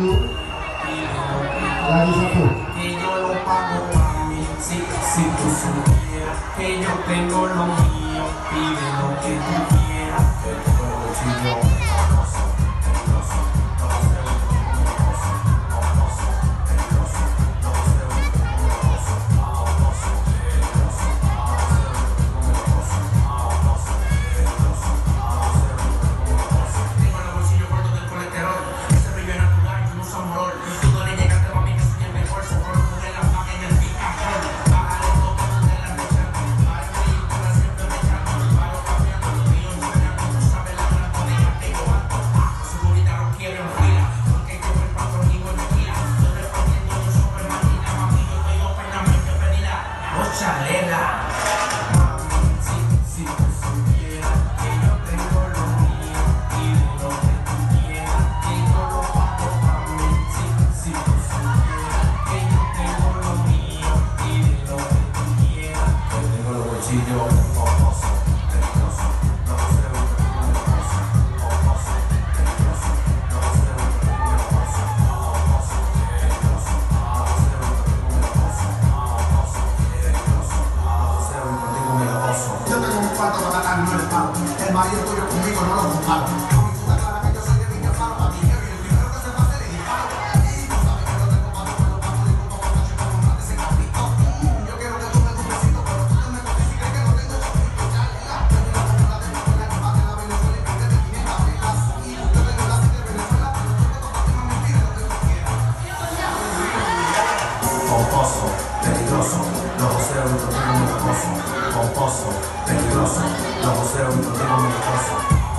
satu que yo lo pago mami si, si tú supieras que yo tengo lo mío pide lo que tú quieras Yo tengo no. El marido tuyo conmigo no lo comparo. Thank The whole we the hustle. On you. The we.